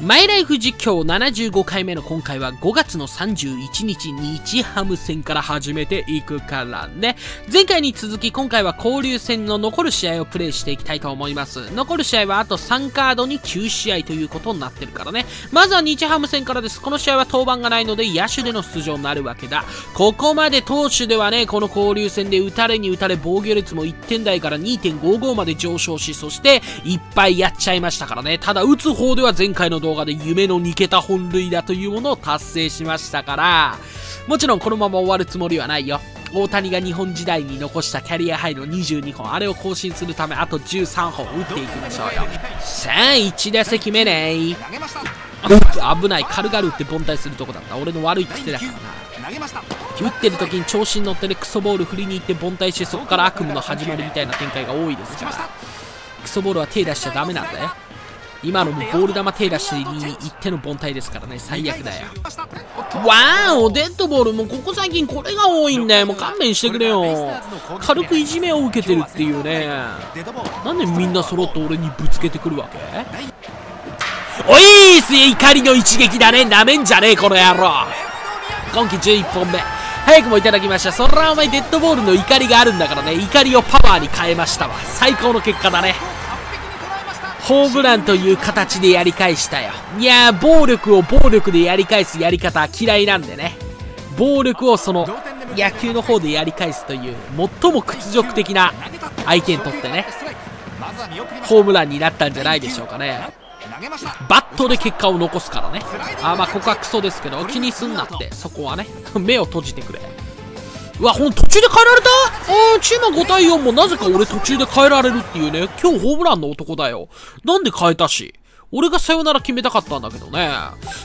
マイライフ実況75回目の今回は5月の31日日ハム戦から始めていくからね。前回に続き今回は交流戦の残る試合をプレイしていきたいと思います。残る試合はあと3カードに9試合ということになってるからね。まずは日ハム戦からです。この試合は登板がないので野手での出場になるわけだ。ここまで投手ではね、この交流戦で打たれに打たれ防御率も1点台から2.55まで上昇し、そしていっぱいやっちゃいましたからね。ただ打つ方では前回の動動画で夢の2桁本塁打というものを達成しましたから、もちろんこのまま終わるつもりはないよ。大谷が日本時代に残したキャリアハイの22本、あれを更新するためあと13本打っていきましょうよ。さあ、1打席目ね危ない、軽々打って凡退するとこだった。俺の悪い癖だからな。打ってる時に調子に乗ってね、クソボール振りに行って凡退してそこから悪夢の始まりみたいな展開が多いですから。クソボールは手出しちゃダメなんだよ。今のもボール球手出してに行っての凡退ですからね。最悪だよ。わーおデッドボールもうここ最近これが多いんだよ。もう勘弁してくれよ。軽くいじめを受けてるっていうね。なんでみんな揃って俺にぶつけてくるわけ？おいーす怒りの一撃だね。なめんじゃねえこの野郎。今季11本目。早くもいただきました。そらお前デッドボールの怒りがあるんだからね。怒りをパワーに変えましたわ。最高の結果だねホームランという形でやり返したよ。いやー、暴力を暴力でやり返すやり方は嫌いなんでね。暴力をその野球の方でやり返すという最も屈辱的な相手にとってね、ホームランになったんじゃないでしょうかね。バットで結果を残すからね。あまあ、ここはクソですけど、気にすんなって、そこはね、目を閉じてくれ。うわ、ほん途中で変えられた？あー、チーム5対4もなぜか俺途中で変えられるっていうね。今日ホームランの男だよ。なんで変えたし？俺がさよなら決めたかったんだけどね。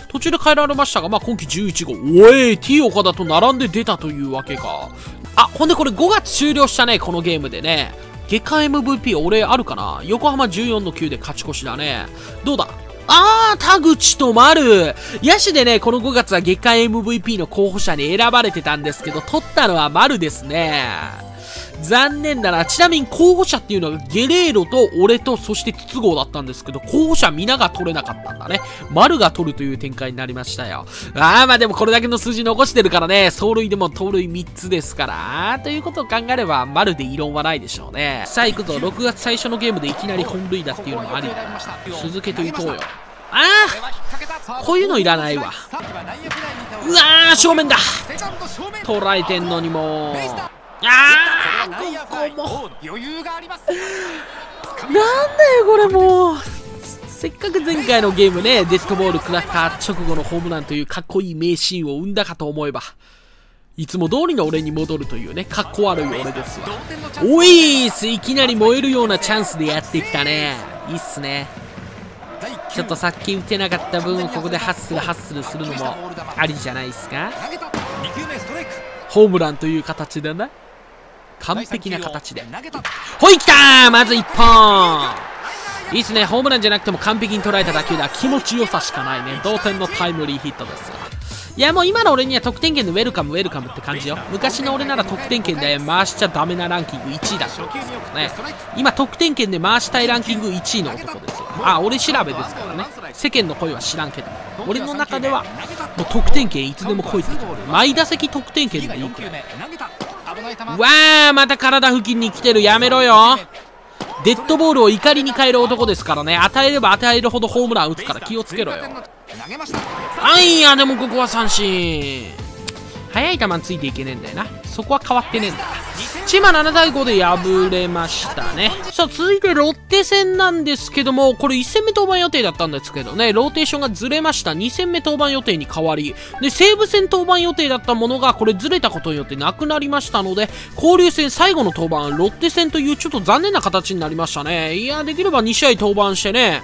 途中で変えられましたが、まあ今季11号。おい、T 岡田と並んで出たというわけか。あ、ほんでこれ5月終了したね、このゲームでね。月間 MVP 俺あるかな？横浜14の9で勝ち越しだね。どうだ？あー、田口と丸。野手でね、この5月は月間 MVP の候補者に選ばれてたんですけど、取ったのは丸ですね。残念だな。ちなみに候補者っていうのはゲレーロと俺とそして筒香だったんですけど、候補者皆が取れなかったんだね。丸が取るという展開になりましたよ。ああ、まあでもこれだけの数字残してるからね、走塁でも盗塁3つですから、ということを考えれば丸で異論はないでしょうね。さあ行くぞ。6月最初のゲームでいきなり本塁打っていうのもありだな。続けていこうよ。ああこういうのいらないわ。うわー正面だ捉えてんのにもああここもなんだよこれもうせっかく前回のゲームねデッドボール食らった直後のホームランというかっこいい名シーンを生んだかと思えばいつも通りの俺に戻るというね、かっこ悪い俺ですわ。おいーすいきなり燃えるようなチャンスでやってきたね。いいっすね。ちょっとさっき打てなかった分、ここでハッスルハッスルするのもありじゃないですか。ホームランという形でね。完璧な形で。ほい、来たまず1本。いいっすね。ホームランじゃなくても完璧に捉えた打球だ。気持ちよさしかないね。同点のタイムリーヒットです。いやもう今の俺には得点圏でウェルカムウェルカムって感じよ。昔の俺なら得点圏で回しちゃダメなランキング1位だったんですけどね。今得点圏で回したいランキング1位の男ですよ。あ俺調べですからね。世間の声は知らんけど俺の中ではもう得点圏いつでも来いって毎打席得点圏がいいくらいわあまた体付近に来てる。やめろよ。デッドボールを怒りに変える男ですからね。与えれば与えるほどホームラン打つから気をつけろよ。あいやでもここは三振。速い球についていけねえんだよな。そこは変わってねえんだ千葉7対5で敗れましたね。さあ続いてロッテ戦なんですけどもこれ1戦目登板予定だったんですけどね。ローテーションがずれました。2戦目登板予定に変わりで西武戦登板予定だったものがこれずれたことによってなくなりましたので交流戦最後の登板ロッテ戦というちょっと残念な形になりましたね。いやできれば2試合登板してね。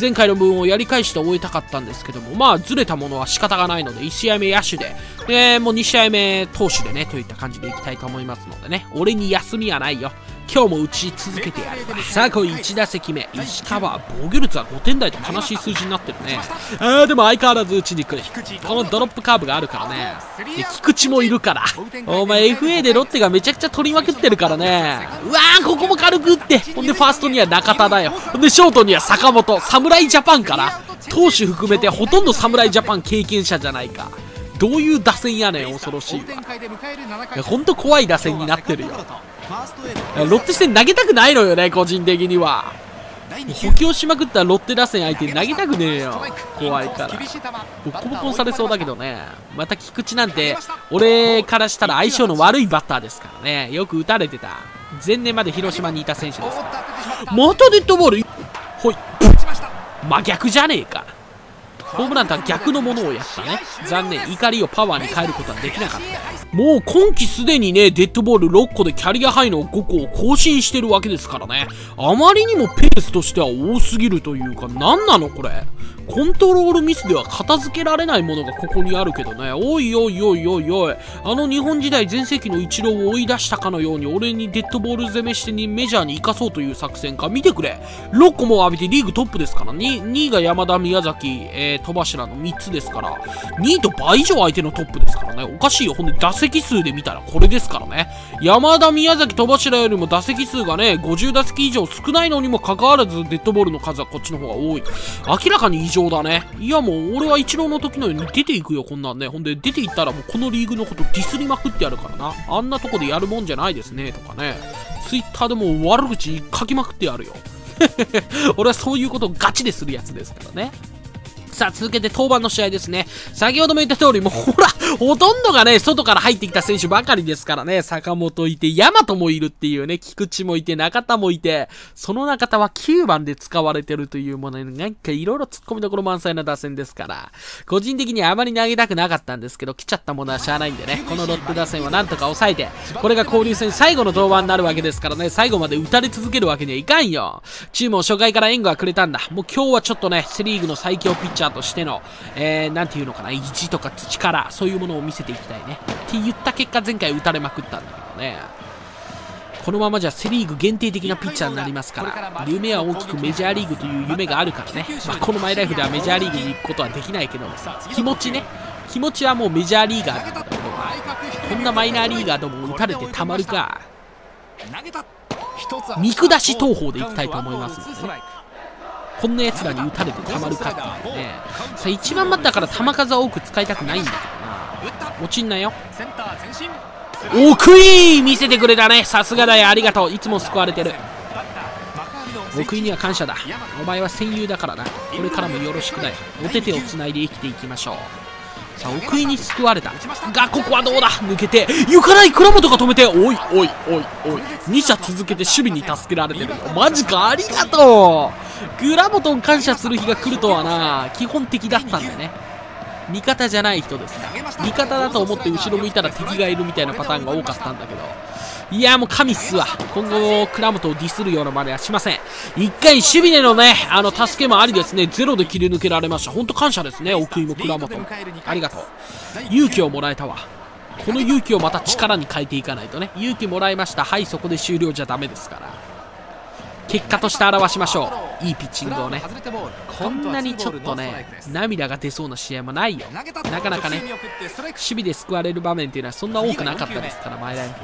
前回の分をやり返して終えたかったんですけども、まあ、ずれたものは仕方がないので、1試合目野手で、え、もう2試合目投手でね、といった感じでいきたいと思いますのでね、俺に休みはないよ。今日も打ち続けてやる。さあこい1打席目。石川防御率は5点台と悲しい数字になってるね。あーでも相変わらず打ちにくい。このドロップカーブがあるからね。で菊池もいるから。お前 FA でロッテがめちゃくちゃ取りまくってるからね。うわーここも軽く打って。ほんでファーストには中田だよ。ほんでショートには坂本。侍ジャパンから。投手含めてほとんど侍ジャパン経験者じゃないか。どういう打線やねん恐ろしいわ。ほんと怖い打線になってるよ。ロッテ戦投げたくないのよね個人的には。補強しまくったロッテ打線相手に投げたくねえよ。怖いから。ボッコボコにされそうだけどね。また菊池なんて俺からしたら相性の悪いバッターですからね。よく打たれてた。前年まで広島にいた選手ですから。また。デッドボール。ほい。真逆じゃねえかホームランとは逆のものをやったね。残念怒りをパワーに変えることはできなかった。もう今季すでにねデッドボール6個でキャリアハイの5個を更新してるわけですからね。あまりにもペースとしては多すぎるというか何なのこれ？コントロールミスでは片付けられないものがここにあるけどね。おいおいおいおいおい。あの日本時代全盛期のイチローを追い出したかのように俺にデッドボール攻めしてにメジャーに行かそうという作戦か。見てくれ。6個も浴びてリーグトップですから。2, 2位が山田宮崎、えー、戸柱の3つですから。2位と倍以上相手のトップですからね。おかしいよ。ほんで打席数で見たらこれですからね。山田宮崎戸柱よりも打席数がね50打席以上少ないのにもかかわらずデッドボールの数はこっちの方が多い。明らかに常だね。いやもう俺はイチローの時のように出ていくよこんなんね。ほんで出ていったらもうこのリーグのことディスりまくってやるからな。あんなとこでやるもんじゃないですねとかね。ツイッターでも悪口書きまくってやるよ。俺はそういうことをガチでするやつですからね。さあ、続けて当番の試合ですね。先ほども言った通り、もうほら、ほとんどがね、外から入ってきた選手ばかりですからね。坂本いて、大和もいるっていうね、菊池もいて、中田もいて、その中田は9番で使われてるというものに、なんかいろいろ突っ込みどころ満載な打線ですから、個人的にあまり投げたくなかったんですけど、来ちゃったものはしゃあないんでね、このロッテ打線はなんとか抑えて、これが交流戦最後の登板になるわけですからね、最後まで打たれ続けるわけにはいかんよ。チームを初回から援護はくれたんだ。もう今日はちょっとね、セリーグの最強ピッチャーとしての、えー、なんていうのかな、意地とか力、そういうものを見せていきたいね。って言った結果、前回打たれまくったんだけどね。このままじゃセ・リーグ限定的なピッチャーになりますから、夢は大きくメジャーリーグという夢があるからね、まあ、このマイライフではメジャーリーグに行くことはできないけど、気持ちね、気持ちはもうメジャーリーガーだけど、こんなマイナーリーガーでも打たれてたまるか。見下し投法でいきたいと思いますのでね。こんな奴らに打たれてたまるかっていうね。さあ1番バッターから球数は多く使いたくないんだけどな。落ちんなよ奥井見せてくれたね。さすがだよ。ありがとう。いつも救われてる。奥井には感謝だ。お前は戦友だからな。これからもよろしくだよ。お手手をつないで生きていきましょう。さあ奥井に救われた。がここはどうだ？抜けて。行かない倉本が止めて。おいおいおいおい。2者続けて守備に助けられてるよ。マジか？ありがとう。グラボトン感謝する日が来るとはな、基本的だったんでね。味方じゃない人です味方だと思って後ろ向いたら敵がいるみたいなパターンが多かったんだけど。いや、もう神っすわ。今後、クラムトをディスるような真似はしません。一回、守備でのね、あの、助けもありですね。ゼロで切り抜けられました。ほんと感謝ですね。奥井もクラムト。ありがとう。勇気をもらえたわ。この勇気をまた力に変えていかないとね。勇気もらいました。はい、そこで終了じゃダメですから。結果として表しましょういいピッチングをねこんなにちょっとね涙が出そうな試合もないよなかなかね守備で救われる場面っていうのはそんな多くなかったですから前ライフ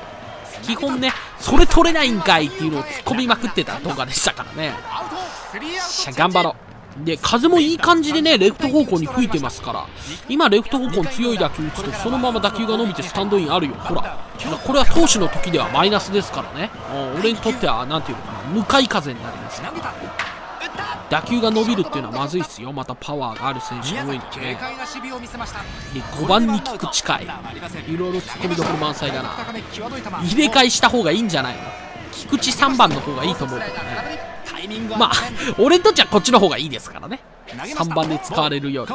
基本ねそれ取れないんかいっていうのを突っ込みまくってた動画でしたからね頑張ろうで、風もいい感じでね、レフト方向に吹いてますから、今レフト方向に強い打球打つと、そのまま打球が伸びてスタンドインあるよ。ほら。これは投手の時ではマイナスですからね。俺にとっては、なんていうのかな、向かい風になりますから。打球が伸びるっていうのはまずいっすよ。またパワーがある選手が多いんでね。で、5番に効く近い。いろいろ突っ込みどころ満載だな。入れ替えした方がいいんじゃないの？菊池3番の方がいいと思うけどね。まあ、俺にとっちゃこっちの方がいいですからね。3番で使われるより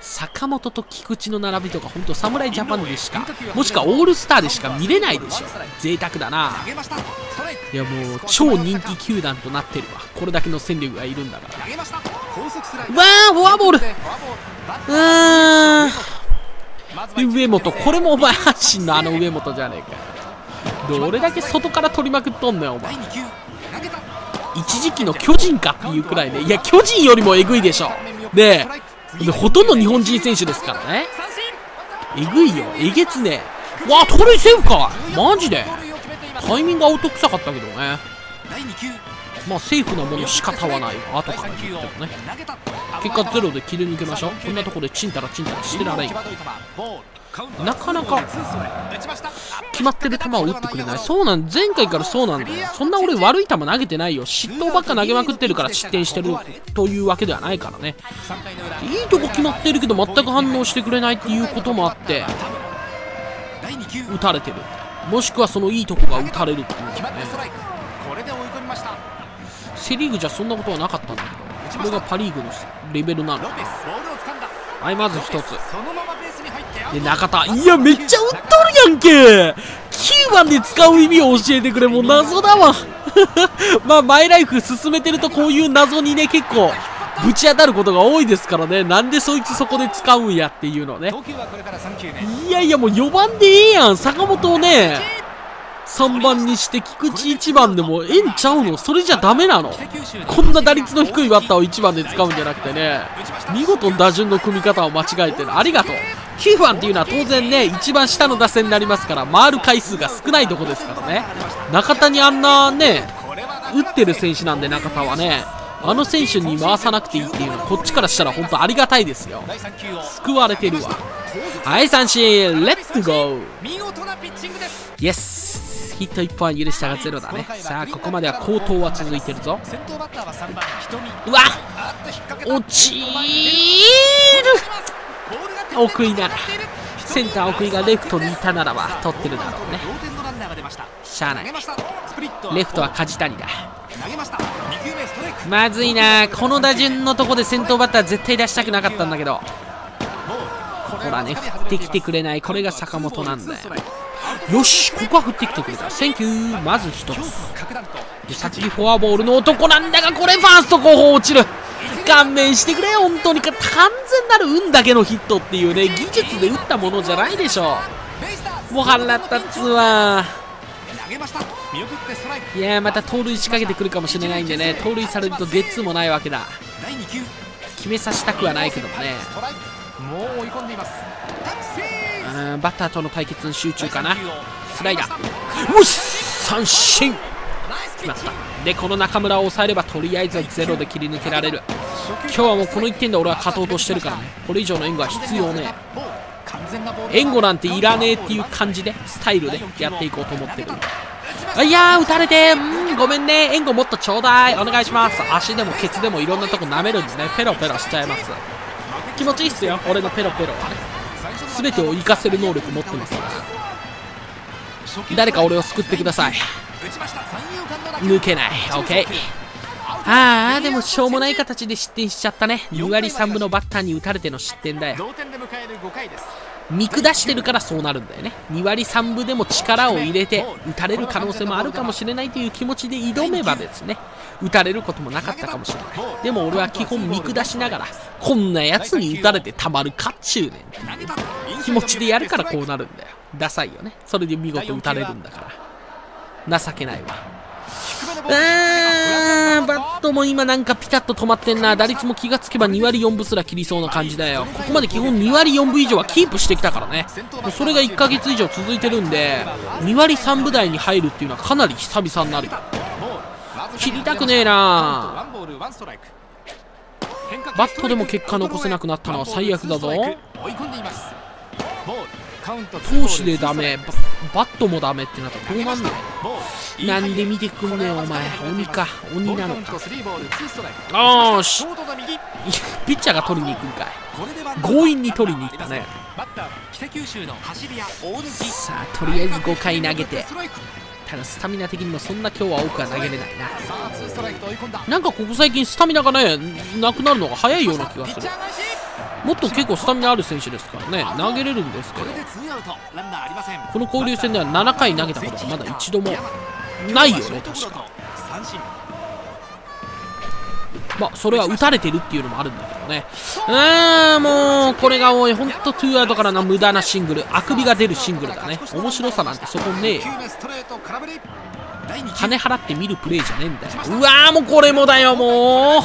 坂本と菊池の並びとか本当侍ジャパンでしかもしくはオールスターでしか見れないでしょ。贅沢だな。いやもう超人気球団となってるわ。これだけの戦力がいるんだから。うわーフォアボール。うーん。上本。これもお前阪神のあの上本じゃねえかどれだけ外から取りまくっとんのよお前一時期の巨人かっていうくらいね。いや巨人よりもえぐいでしょででほとんど日本人選手ですからね。えぐいよ。えげつねえ。わあ盗塁セーフか。マジで。タイミングアウト臭かったけどね。まあセーフなもの仕方はない。後から言ってもね。結果ゼロで切り抜けましょう。こんなところでチンタラチンタラしてられんなかなか決まってる球を打ってくれない。そうなん前回からそうなんだよ。そんな俺悪い球投げてないよ。失投ばっか投げまくってるから失点してるというわけではないからね。いいとこ決まってるけど全く反応してくれないっていうこともあって。打たれてる。もしくはそのいいとこが打たれるっていうね。セ・リーグじゃそんなことはなかったんだけどこれがパ・リーグのレベルなのはいまず一つ。で中田。いやめっちゃ打っとるやんけ。9番で使う意味を教えてくれもう謎だわ。まあマイライフ進めてるとこういう謎にね結構ぶち当たることが多いですからね。なんでそいつそこで使うんやっていうのね。いやいやもう4番でええやん。坂本をね3番にして菊池1番でもええんちゃうの？それじゃダメなの？こんな打率の低いバッターを1番で使うんじゃなくてね。見事打順の組み方を間違えてる。ありがとう。9番っていうのは当然ね一番下の打線になりますから回る回数が少ないとこですからね。中田にあんなね打ってる選手なんで中田はね。あの選手に回さなくていいっていうのはこっちからしたら本当ありがたいですよ。救われてるわ。はい三振。レッツゴー。イエスヒット1本は許したがゼロだね。さあここまでは好投は続いてるぞ。うわ落ちる。奥井ならセンター奥井がレフトにいたならば取ってるだろうね。しゃあない。レフトは梶谷だ。まずいな。この打順のとこで先頭バッター絶対出したくなかったんだけど。ほらね振ってきてくれない。これが坂本なんだよよしここは振ってきてくれた。センキューまず1つで先にフォアボールの男なんだがこれファースト後方落ちる。勘弁してくれ本当にか完全なる運だけのヒットっていうね技術で打ったものじゃないでしょもう腹立つわ。いやまた盗塁仕掛けてくるかもしれないんでね盗塁されるとゲッツーもないわけだ。決めさせたくはないけどもねうんバッターとの対決に集中かな。スライダー。よし三振。決まった。でこの中村を抑えればとりあえずはゼロで切り抜けられる。今日はもうこの1点で俺は勝とうとしてるからね。これ以上の援護は必要ね援護なんていらねえっていう感じでスタイルでやっていこうと思ってる。いやー打たれて。うんごめんね。援護もっとちょうだい。お願いします。足でもケツでもいろんなとこ舐めるんですね。ペロペロしちゃいます。気持ちいいっすよ。俺のペロペロはね全てを活かせる能力持ってます。誰か俺を救ってください。抜けない。OK ああでもしょうもない形で失点しちゃったね。2割3分のバッターに打たれての失点だよ。見下してるからそうなるんだよね。2割3分でも力を入れて打たれる可能性もあるかもしれないという気持ちで挑めばですね。打たれることもなかったかもしれない。でも俺は基本見下しながらこんなやつに打たれてたまるかっちゅうねん。っていう気持ちでやるからこうなるんだよ。ダサいよね。それで見事打たれるんだから。情けないわ。あーバットも今なんかピタッと止まってんな。打率も気がつけば2割4分すら切りそうな感じだよ。ここまで基本2割4分以上はキープしてきたからね。それが1ヶ月以上続いてるんで2割3分台に入るっていうのはかなり久々になるよ。切りたくねえな。バットでも結果残せなくなったのは最悪だぞ。追い込んでいます投手でダメバットもダメってなったらどうなんのなんで見てくんねんお前。鬼か鬼なのかあーしピッチャーが取りに行くんかい強引に取りに行ったねさあとりあえず5回投げてただスタミナ的にもそんな今日は多くは投げれないななんかここ最近スタミナがねなくなるのが早いような気がするもっと結構スタミナある選手ですからね。投げれるんですけど。この交流戦では7回投げたことがまだ一度もないよね確か。まあそれは打たれてるっていうのもあるんだけどね。うーんもうこれが多い。ほんと2アウトからの無駄なシングル。あくびが出るシングルだね。面白さなんてそこねえよ。金払って見るプレイじゃねえんだようわーもうこれもだよもう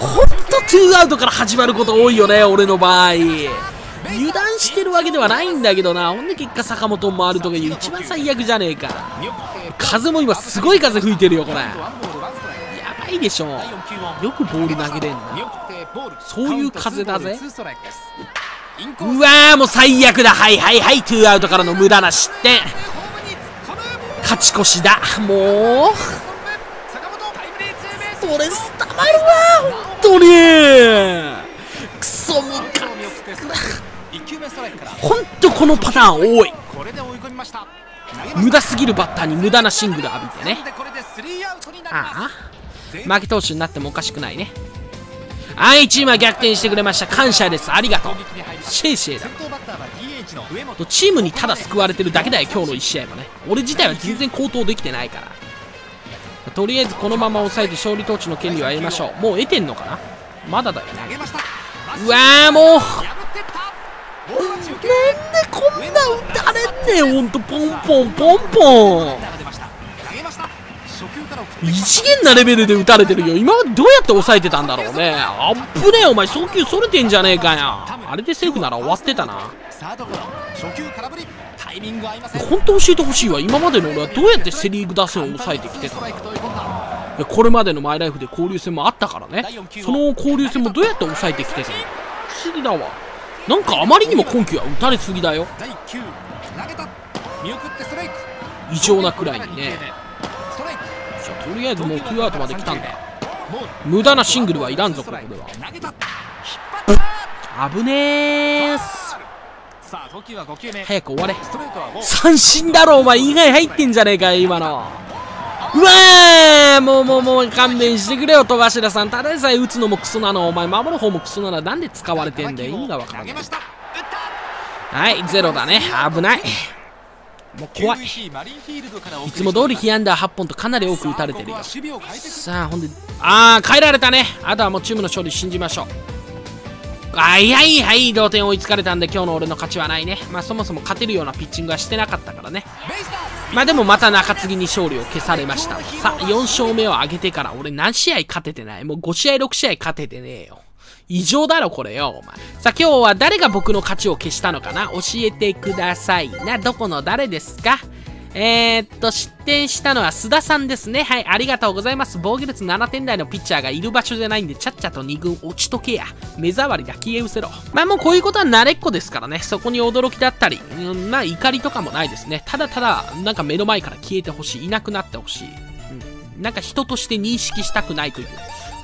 ほんと2アウトから始まること多いよね俺の場合。油断してるわけではないんだけどな。ほんで結果坂本回るとかいう一番最悪じゃねえか。風も今すごい風吹いてるよこれ。ないでしょ。よくボール投げれんな。そういう風だぜ。うわーもう最悪だ。はいはいはい。ツーアウトからの無駄な失点。勝ち越しだ。もう。ストレスたまるわ本当に。クソムカ。本当このパターン多い。無駄すぎるバッターに無駄なシングル浴びてね。ああ。負け投手になってもおかしくないね。はいチームは逆転してくれました。感謝です。ありがとう。シェイシェイだ。チームにただ救われてるだけだよ今日の1試合もね。俺自体は全然高騰できてないからとりあえずこのまま抑えて勝利統治の権利を得ましょう。もう得てんのかな？まだだよね。うわーもう。なんでこんな打たれんねんほんと。ポンポンポンポン。異次元なレベルで打たれてるよ。今までどうやって抑えてたんだろうね。あっぶねえお前送球それてんじゃねえかよ。あれでセーフなら終わってたな。本当教えてほしいわ。今までの俺はどうやってセ・リーグ打線を抑えてきてたの？いやこれまでのマイライフで交流戦もあったからね。その交流戦もどうやって抑えてきてたの？不思議だわ。なんかあまりにも今季は打たれすぎだよ。異常なくらいにね。とりあえずもう2アウトまで来たんだ。無駄なシングルはいらんぞここでは。危ねえ早く終われ。三振だろお前。以外入ってんじゃねえかよ今のうわーもうもうもう勘弁してくれよ戸頭さん。ただでさえ打つのもクソなの。お前守る方もクソならなんで使われてんだよ。意味がわからない。はいゼロだね。危ない。もう怖い。いつも通り被安打8本とかなり多く打たれてるよ。さあほんでああ変えられたね。あとはもうチームの勝利信じましょう。はいはいはい同点追いつかれたんで今日の俺の勝ちはないね。まあそもそも勝てるようなピッチングはしてなかったからねまあでもまた中継ぎに勝利を消されました。さあ4勝目を挙げてから俺何試合勝ててない？もう5試合6試合勝ててねえよ。異常だろこれよお前。さあ今日は誰が僕の勝ちを消したのかな？教えてください。などこの誰ですか？えー、っと、失点したのは須田さんですね。はい、ありがとうございます。防御率7点台のピッチャーがいる場所じゃないんで、ちゃっちゃと2軍落ちとけや。目障りだ、消え失せろ。まあもうこういうことは慣れっこですからね。そこに驚きだったり、うん、まあ怒りとかもないですね。ただただ、なんか目の前から消えてほしい。いなくなってほしい。うん。なんか人として認識したくないという。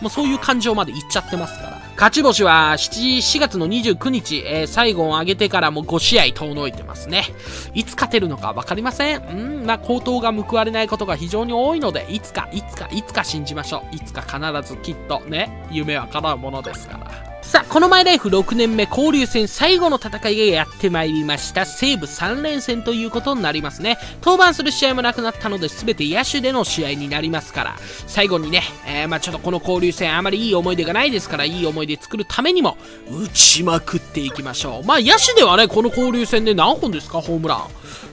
もうそういう感情までいっちゃってますから。勝ち星は 7, 4月の29日、えー、最後を上げてからも5試合遠のいてますね。いつ勝てるのか分かりません。うん、まあ、高騰が報われないことが非常に多いので、いつか、いつか、いつか信じましょう。いつか必ずきっとね、夢は叶うものですから。さあ、このマイライフ6年目交流戦最後の戦いがやってまいりました。西武3連戦ということになりますね。登板する試合もなくなったので、全て野手での試合になりますから、最後にね、えー、まあちょっとこの交流戦あまりいい思い出がないですから、いい思い出作るためにも、打ちまくっていきましょう。まあ野手ではね、この交流戦で何本ですか、ホームラン。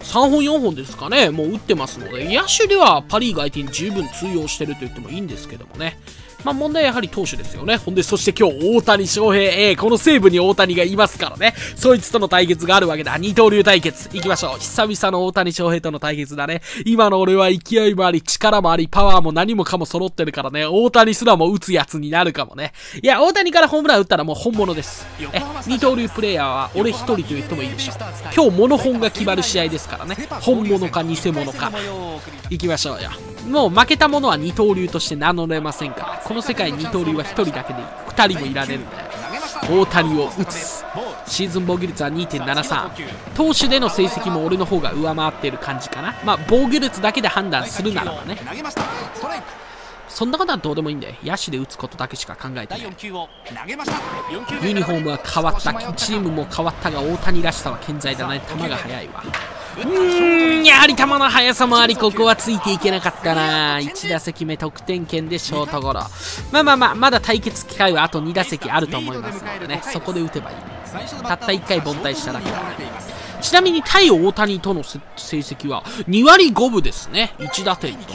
3本4本ですかね、もう打ってますので、野手ではパ・リーグ相手に十分通用してると言ってもいいんですけどもね。まあ問題はやはり投手ですよね。ほんで、そして今日大谷翔平、えー、この西武に大谷がいますからね。そいつとの対決があるわけだ。二刀流対決。行きましょう。久々の大谷翔平との対決だね。今の俺は勢いもあり、力もあり、パワーも何もかも揃ってるからね。大谷すらも打つやつになるかもね。いや、大谷からホームラン打ったらもう本物です。え、二刀流プレイヤーは俺一人と言ってもいいでしょう。今日モノ本が決まる試合ですからね。本物か偽物か。行きましょうよ。もう負けた者は二刀流として名乗れませんから。この世界二刀流は1人だけでいい。2人もいられる。んだ大谷を打つ。シーズン防御率は2.73投手での成績も俺の方が上回っている感じかな。まあ防御率だけで判断するならばね。そんなことはどうでもいいんで野手で打つことだけしか考えてない。ユニフォームは変わった。チームも変わったが大谷らしさは健在だね。球が速いわ。うーんやはり球の速さもありここはついていけなかったな。1打席目得点圏でショートゴロ。まあまあまあまだ対決機会はあと2打席あると思いますのでねそこで打てばいい。たった1回凡退しただけだちなみに対大谷との成績は2割5分ですね。1打点と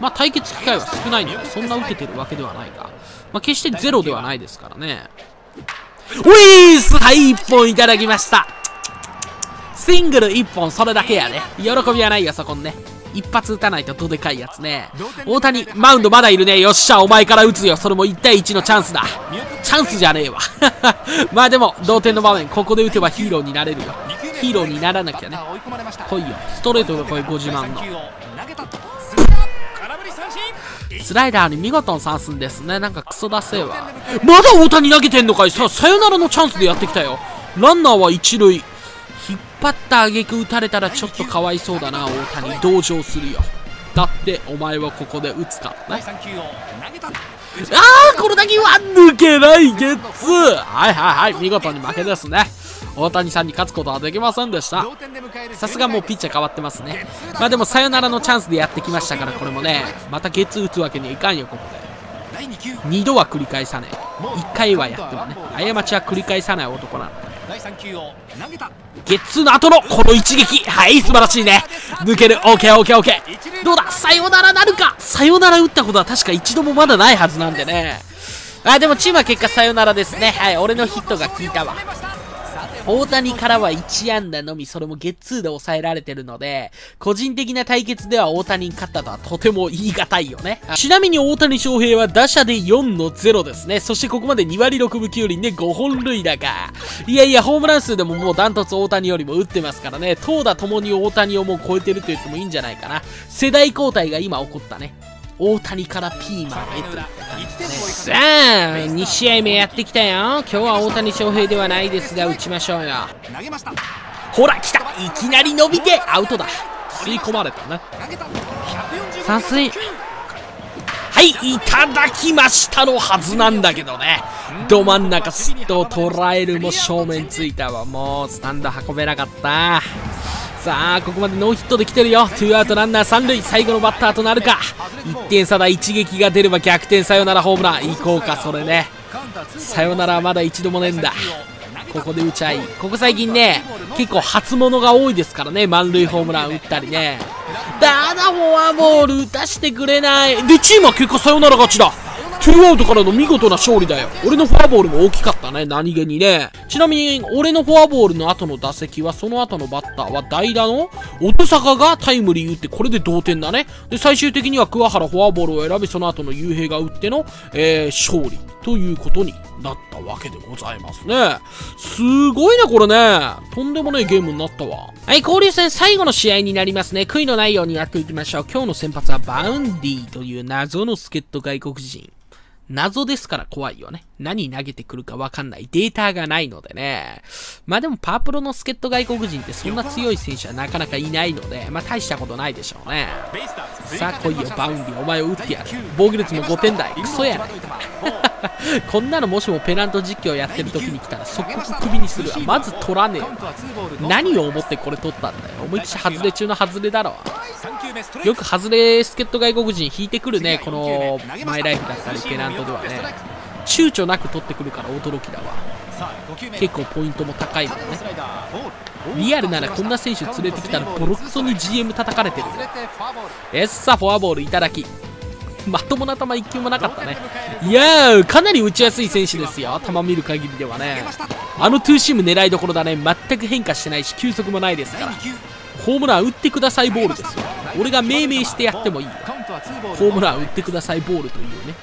まあ対決機会は少ないのでそんな受けてるわけではないが、まあ、決してゼロではないですからねウィースはい1本いただきましたシングル1本それだけやね。喜びはないよ、そこにね。一発打たないとどでかいやつね。大谷、マウンドまだいるね。よっしゃ、お前から打つよ。それも1対1のチャンスだ。チャンスじゃねえわ。まあでも、同点の場面、ここで打てばヒーローになれるよ。ヒーローにならなきゃね。来いよ。ストレートがこれご自慢の。スライダーに見事の三振ですね。なんかクソだせえわ。まだ大谷投げてんのかい？さ、さよならのチャンスでやってきたよ。ランナーは一塁。引っ張った挙句打たれたらちょっとかわいそうだな、大谷。同情するよ。だって、お前はここで打つからね。あー、これだけは抜けないゲッツはいはいはい、見事に負けですね。大谷さんに勝つことはできませんでした。さすがもうピッチャー変わってますね。まあでもサヨナラのチャンスでやってきましたからこれもね。またゲッツ打つわけにはいかんよここで。2度は繰り返さない1回はやってもね。過ちは繰り返さない男なのでゲッツーの後のこの一撃。はい素晴らしいね。抜ける。OKOKOK どうだ？サヨナラなるか？サヨナラ打ったことは確か一度もまだないはずなんでね。あでもチームは結果サヨナラですね。はい俺のヒットが効いたわ大谷からは1安打のみ、それもゲッツーで抑えられてるので、個人的な対決では大谷に勝ったとはとても言い難いよね。ちなみに大谷翔平は打者で4の0ですね。そしてここまで2割6分9厘で5本塁打か。いやいや、ホームラン数でももうダントツ大谷よりも打ってますからね。投打ともに大谷をもう超えてると言ってもいいんじゃないかな。世代交代が今起こったね。大谷からピーマンへと。さあ2試合目やってきたよ。今日は大谷翔平ではないですが打ちましょうよ。ほら来た。いきなり伸びてアウトだ。吸い込まれたねさすい。はいいただきましたのはずなんだけどね。ど真ん中すっと捉えるも正面ついたわ。もうスタンド運べなかったさあここまでノーヒットで来てるよ。ツーアウトランナー三塁。最後のバッターとなるか。1点差だ一撃が出れば逆転サヨナラホームラン。行こうかそれね。サヨナラはまだ一度もねえんだ。ここで打ち合い。ここ最近ね結構初物が多いですからね。満塁ホームラン打ったりね。だだフォアボール打たしてくれない。でチームは結果サヨナラ勝ちだ。ツーアウトからの見事な勝利だよ。俺のフォアボールも大きかったね、何気にね。ちなみに、俺のフォアボールの後の打席は、その後のバッターは代打の音坂がタイムリー打って、これで同点だね。で、最終的には桑原フォアボールを選び、その後の雄平が打っての、えー、勝利ということになったわけでございますね。すごいね、これね。とんでもないゲームになったわ。はい、交流戦最後の試合になりますね。悔いのないようにやっていきましょう。今日の先発はバウンディという謎の助っ人外国人。謎ですから怖いよね。何投げてくるかわかんない。データがないのでね。まあでもパワプロの助っ人外国人ってそんな強い選手はなかなかいないので、まあ大したことないでしょうね。さあ来いよ、バウンディ。お前を打ってやる。防御率も5点台。クソやない。こんなのもしもペナント実況やってる時に来たら即刻クビにするわ。まず取らねえよ。何を思ってこれ取ったんだよ。思いっきし外れ中の外れだろ。よく外れ助っ人外国人引いてくるね。このマイライフだったりペナントではね。躊躇なく取ってくるから驚きだわ。結構ポイントも高いもんね。リアルならこんな選手連れてきたらボロクソに GM 叩かれてるえっさ、フォアボールいただき。まともな球1球もなかったね。いやー、かなり打ちやすい選手ですよ。球見る限りではね。あのツーシーム狙いどころだね。全く変化してないし、球速もないですから。ホームラン打ってくださいボールですよ。俺が命名してやってもいいよ。ホームラン打ってくださいボールというね。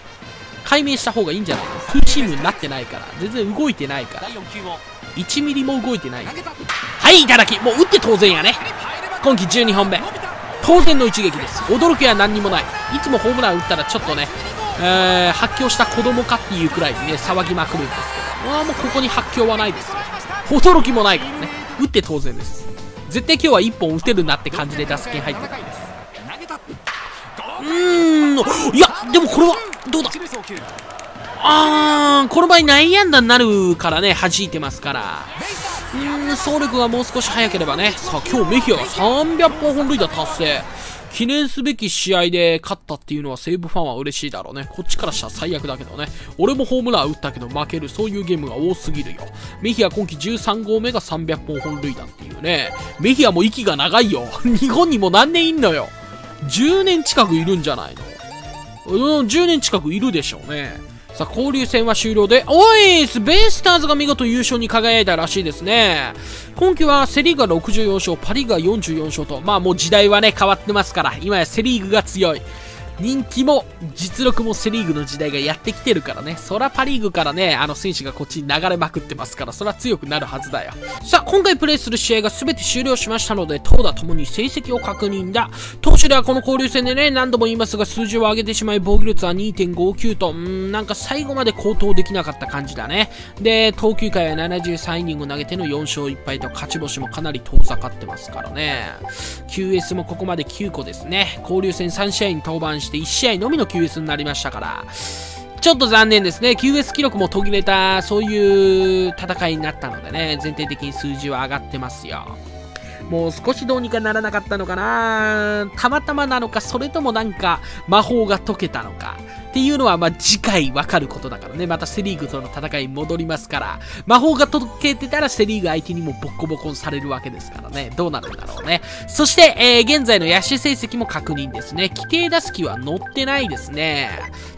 解明した方がいいんじゃないのツーシームになってないから。全然動いてないから。1ミリも動いてない。はい、いただき。もう打って当然やね。今季12本目。当然の一撃です驚きは何にもないいつもホームラン打ったらちょっとね、えー、発狂した子供かっていうくらいにね騒ぎまくるんですけどあもうここに発狂はないですよ驚きもないからね打って当然です絶対今日は1本打てるなって感じで打席に入ってたんですうーんいやでもこれはどうだ？あーこの場合内野安打になるからね弾いてますからうーん、走力がもう少し速ければね。さあ、今日メヒアが300本本塁打達成。記念すべき試合で勝ったっていうのは西武ファンは嬉しいだろうね。こっちからしたら最悪だけどね。俺もホームラン打ったけど負ける。そういうゲームが多すぎるよ。メヒア今季13号目が300本本塁打っていうね。メヒアも息が長いよ。日本にも何年いんのよ。10年近くいるんじゃないの、うん10年近くいるでしょうね。さあ、交流戦は終了で、おいベイスターズが見事優勝に輝いたらしいですね。今季はセリーグが64勝、パリーが44勝と、まあもう時代はね、変わってますから、今やセリーグが強い。人気も実力もセリーグの時代がやってきてるからね。そらパリーグからね、あの選手がこっちに流れまくってますから、そら強くなるはずだよ。さあ、今回プレイする試合が全て終了しましたので、投打ともに成績を確認だ。投手ではこの交流戦でね、何度も言いますが、数字を上げてしまい、防御率は2.59と、んなんか最後まで高騰できなかった感じだね。で、投球回は73イニング投げての4勝1敗と、勝ち星もかなり遠ざかってますからね。QS もここまで9個ですね。交流戦3試合に登板して1試合のみの QS になりましたから、ちょっと残念ですね。QS 記録も途切れた、そういう戦いになったのでね、全体的に数字は上がってますよ。もう少しどうにかならなかったのかなたまたまなのか、それともなんか魔法が解けたのか。っていうのは、まあ、次回わかることだからね。またセリーグとの戦い戻りますから、魔法が解けてたらセリーグ相手にもボコボコにされるわけですからね。どうなるんだろうね。そして、えー、現在の野手成績も確認ですね。規定打席は乗ってないですね。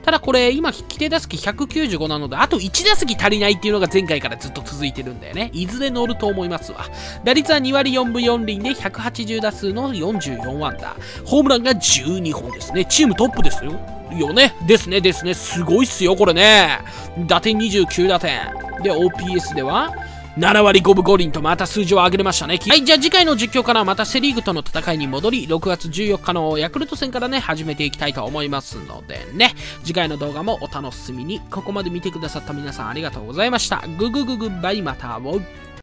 ただこれ、今、規定打席195なので、あと1打席足りないっていうのが前回からずっと続いてるんだよね。いずれ乗ると思いますわ。打率は2割4分4厘で180打数の44安打。ホームランが12本ですね。チームトップですよ。よね。ですね、ですね。すごいっすよ、これね。打点29打点。で、OPS では、7割5分5厘とまた数字を上げれましたね。はい、じゃあ次回の実況からまたセリーグとの戦いに戻り、6月14日のヤクルト戦からね、始めていきたいと思いますのでね、次回の動画もお楽しみに。ここまで見てくださった皆さんありがとうございました。ググググバイまたおう。